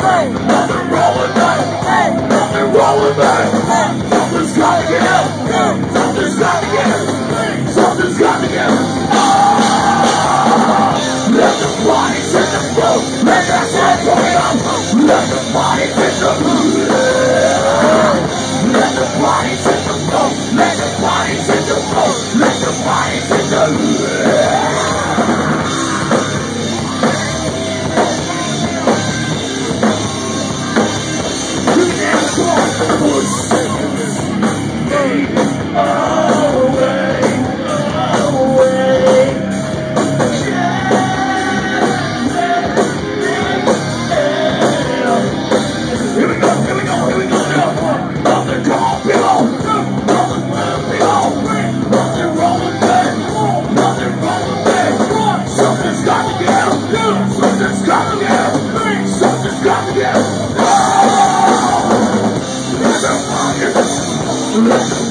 Hey, nothing something's gotta. Something's gotta Let the body hit the floor. Let. Let the body hit the floor. Let the the. Let the the. Let the the. got to something. got to Let the. Let the.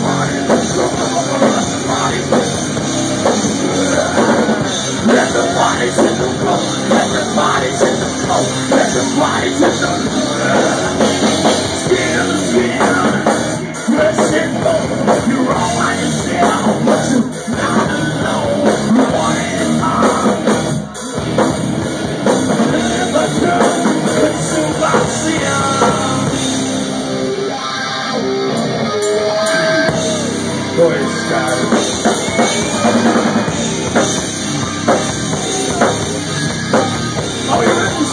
Let the bodies in the room. Let the bodies in the flow. Let the bodies in the You're simple. You're all I am you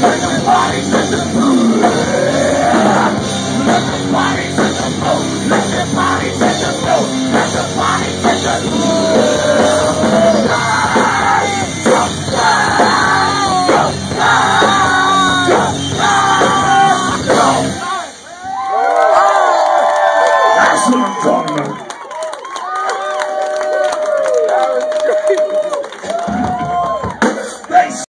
Make me body,